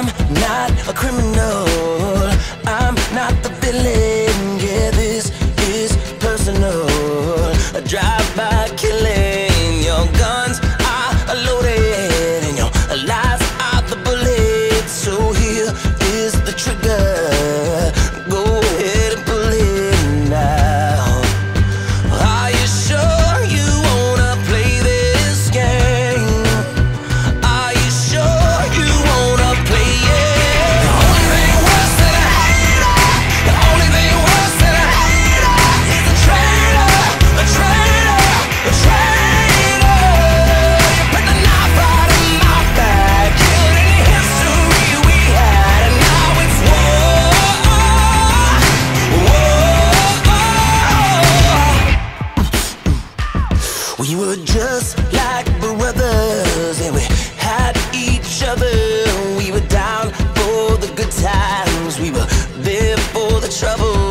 I'm not a criminal. I'm not the villain. We were just like brothers and we had each other. We were down for the good times, we were there for the trouble.